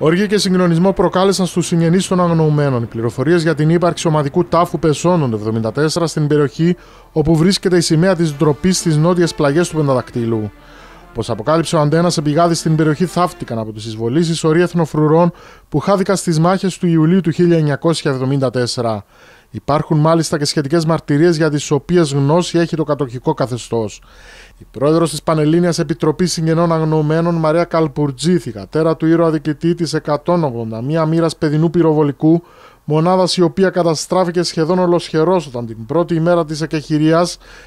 Οργή και συγκλονισμό προκάλεσαν στους συγγενείς των αγνοωμένων οι πληροφορίες για την ύπαρξη ομαδικού τάφου πεσώνων 74 στην περιοχή όπου βρίσκεται η σημαία της ντροπής στις νότιες πλαγιές του Πενταδακτήλου. Όπω αποκάλυψε ο Αντένας, επιγάδης στην περιοχή θαύτηκαν από τις εισβολήσεις σωροί εθνοφρουρών που χάθηκαν στις μάχες του Ιουλίου του 1974. Υπάρχουν μάλιστα και σχετικές μαρτυρίες για τις οποίες γνώση έχει το κατοχικό καθεστώς. Η πρόεδρος της Πανελλήνιας Επιτροπής Συγγενών Αγνοωμένων, Μαρία Καλπουρτζή, θυγατέρα του ήρωα διοικητή της 181 μοίρας παιδινού πυροβολικού, μονάδας η οποία καταστράφηκε σχεδόν ολοσχερός όταν την πρώτη ημέρα της εκεχηρία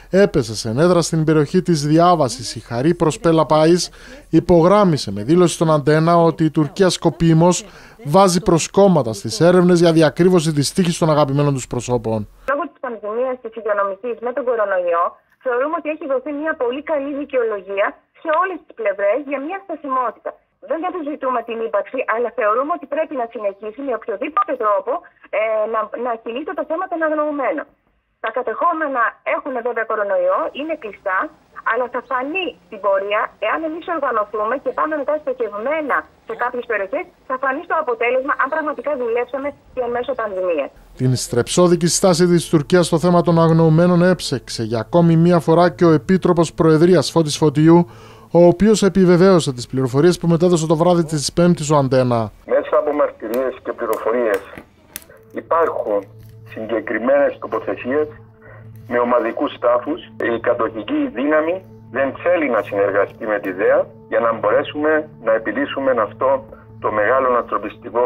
έπεσε σε νέδρα στην περιοχή της διάβασης. Η Χαρή Προσπέλα Πάης υπογράμμισε με δήλωση στον Αντένα ότι η Τουρκία σκοπίμως βάζει προσκόμματα στις έρευνες για διακρύβωση της τύχης των αγαπημένων τους προσώπων. Λόγω της πανδημίας της υγειονομικής με τον κορονοϊό, θεωρούμε ότι έχει δοθεί μια πολύ καλή δικαιολογία σε όλες τις πλευρές για μια στασιμότητα. Δεν επιζητούμε την ύπαρξη, αλλά θεωρούμε ότι πρέπει να συνεχίσει με οποιοδήποτε τρόπο ε, να, να κινείται το θέμα των αγνοωμένων. Τα κατεχόμενα έχουν βέβαια κορονοϊό, είναι κλειστά, αλλά θα φανεί στην πορεία, εάν εμείς οργανωθούμε και πάμε μετά στοχευμένα σε κάποιες περιοχές, θα φανεί στο αποτέλεσμα αν πραγματικά δουλέψαμε και εν μέσω πανδημίας. Την στρεψόδικη στάση της Τουρκίας στο θέμα των αγνοωμένων έψεξε για ακόμη μία φορά και ο Επίτροπος Προεδρίας Φώτης Φωτιού, ο οποίος επιβεβαίωσε τις πληροφορίες που μετέδωσε το βράδυ της Πέμπτης ο Αντένα. Μέσα από μαρτυρίες και πληροφορίες υπάρχουν συγκεκριμένες τοποθεσίες με ομαδικούς τάφου. Η κατοχική δύναμη δεν θέλει να συνεργαστεί με τη ΔΕΑ για να μπορέσουμε να επιλύσουμε αυτό το μεγάλο ανθρωπιστικό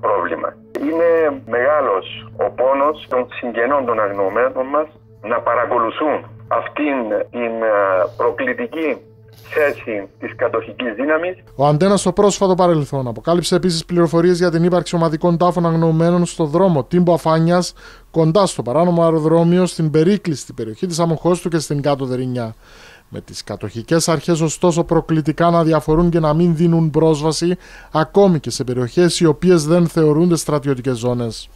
πρόβλημα. Είναι μεγάλος ο πόνος των συγγενών των αγνοωμένων μας να παρακολουθούν αυτήν την προκλητική θέση της κατοχικής δύναμης. Ο Αντένας στο πρόσφατο παρελθόν αποκάλυψε επίσης πληροφορίες για την ύπαρξη ομαδικών τάφων αγνοωμένων στο δρόμο Τίμπο Αφάνιας, κοντά στο παράνομο αεροδρόμιο, στην περίκλειστη περιοχή της Αμοχώστου και στην Κάτω Δερινιά. Με τις κατοχικές αρχές, ωστόσο, προκλητικά να διαφορούν και να μην δίνουν πρόσβαση ακόμη και σε περιοχές οι οποίες δεν θεωρούνται στρατιωτικές ζώνες.